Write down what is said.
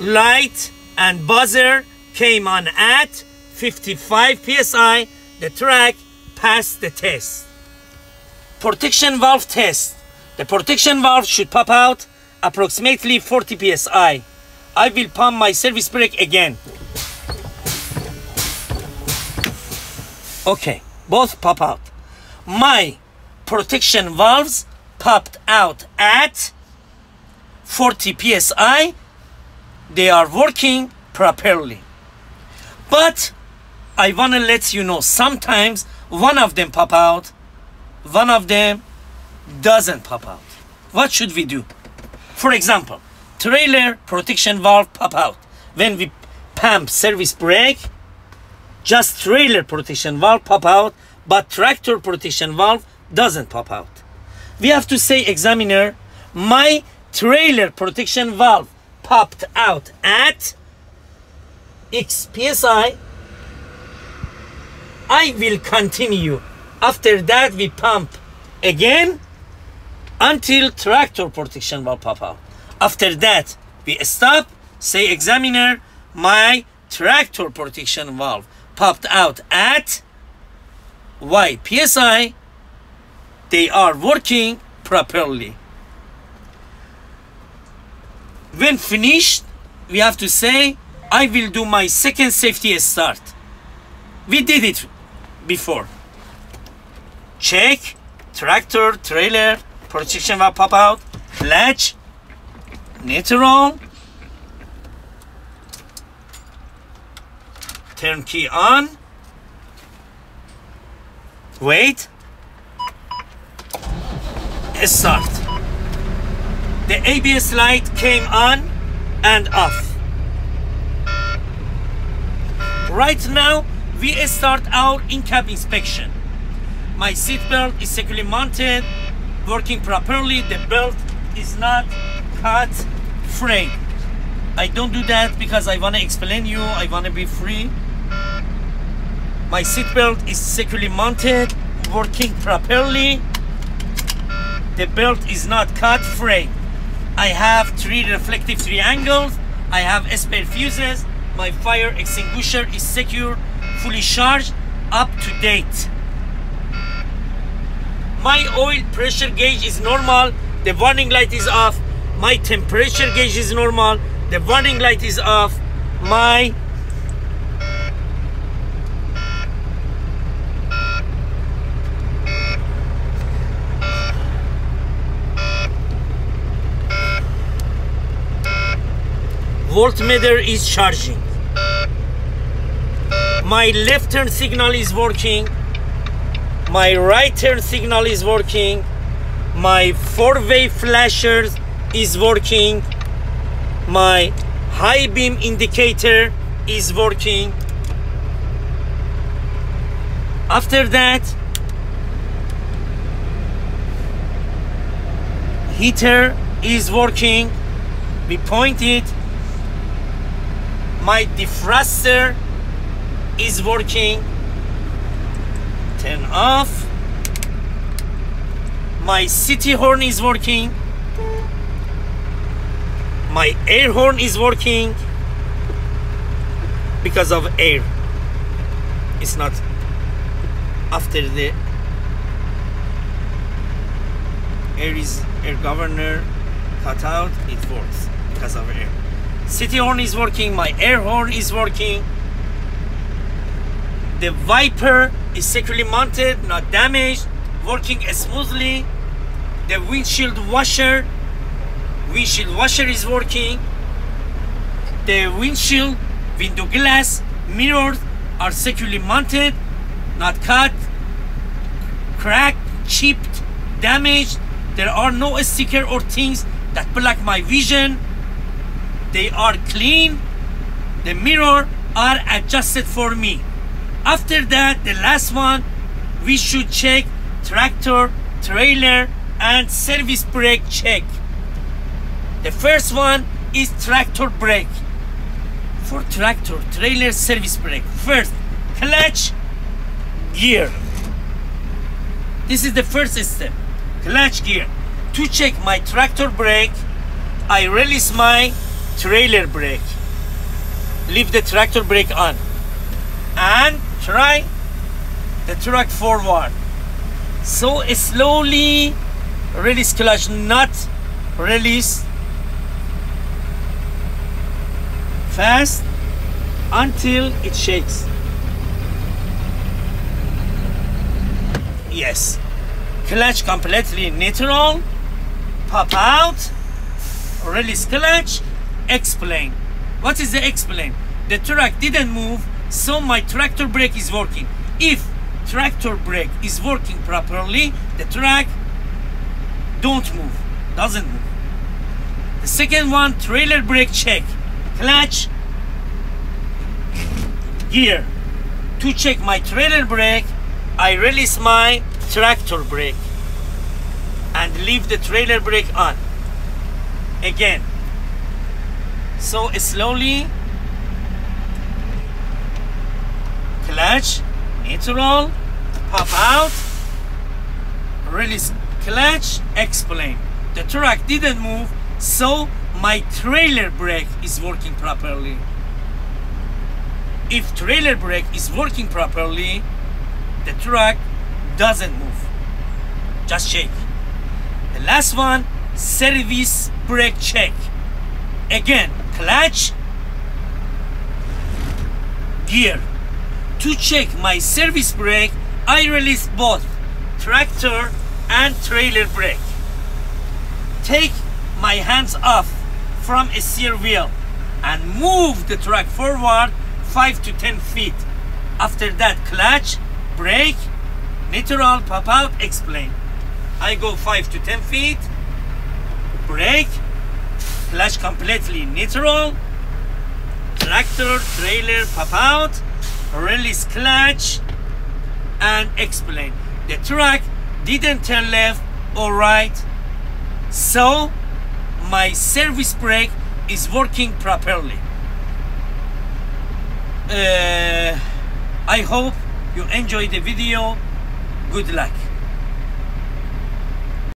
light and buzzer came on at 55 psi the track passed the test. Protection valve test. The protection valve should pop out approximately 40 psi i. Will pump my service brake again. Okay both pop out. My protection valves popped out at 40 psi they are working properly. But i want to let you know sometimes one of them pop out one of them doesn't pop out. What should we do? For example trailer protection valve pop out. When we pump service brake just trailer protection valve pop out but tractor protection valve doesn't pop out. We have to say examiner my trailer protection valve popped out at x psi i. Will continue. After that we pump again until tractor protection valve pop out. After that we stop say examiner my tractor protection valve popped out at y psi they are working properly when finished we have to say i will do my second safety start. We did it before. Check tractor trailer protection valve pop out latch neutral turn key on. Wait. Start the ABS light came on and off. Right now we start our in-cab inspection. My seat belt is securely mounted working properly. The belt is not cut frayed I don't do that because I want to explain you. I want to be free. My seat belt is securely mounted working properly. The belt is not cut frayed I have three reflective triangles. I have spare fuses. My fire extinguisher is secure fully charged up to date. My oil pressure gauge is normal. The warning light is off. My temperature gauge is normal. The warning light is off. My voltmeter is charging. My left turn signal is working. My right turn signal is working. My four-way flashers is working. My high beam indicator is working. After that heater is working. We point it my defroster is working. Turn off. My city horn is working. My air horn is working. Because of air. It's not after the air is air governor cut out it works because of air city horn is working my air horn is working. The viper is securely mounted not damaged working smoothly. The windshield washer windshield washer is working. The windshield window glass mirrors are securely mounted not cut cracked chipped damaged. There are no sticker or things that block my vision they are clean. The mirror are adjusted for me. After that the last one we should check tractor trailer and service brake check. The first one is tractor brake. For tractor trailer service brake. First clutch gear. This is the first step clutch gear. To check my tractor brake i release my trailer brake. Leave the tractor brake on. And try the truck forward. So slowly release clutch, not release fast until it shakes. Yes. Clutch completely neutral. Pop out. Release clutch. Explain. What is the explain? The truck didn't move, so my tractor brake is working. If tractor brake is working properly, the truck don't move, doesn't move. The second one, trailer brake check. Clutch, gear. To check my trailer brake, I release my tractor brake and leave the trailer brake on. Again. So slowly, clutch, neutral, pop out, release clutch, explain. The truck didn't move, so my trailer brake is working properly. If trailer brake is working properly, the truck doesn't move. Just shake. The last one, service brake check. Again, clutch, gear. To check my service brake, I release both tractor and trailer brake. Take my hands off from a steer wheel and move the truck forward 5 to 10 feet. After that, clutch, brake, neutral, pop out, explain. I go 5 to 10 feet, brake, clutch completely neutral, tractor, trailer, pop out, release clutch, and explain. The truck didn't turn left or right, so my service brake is working properly. Uh, I hope you enjoy the video. Good luck.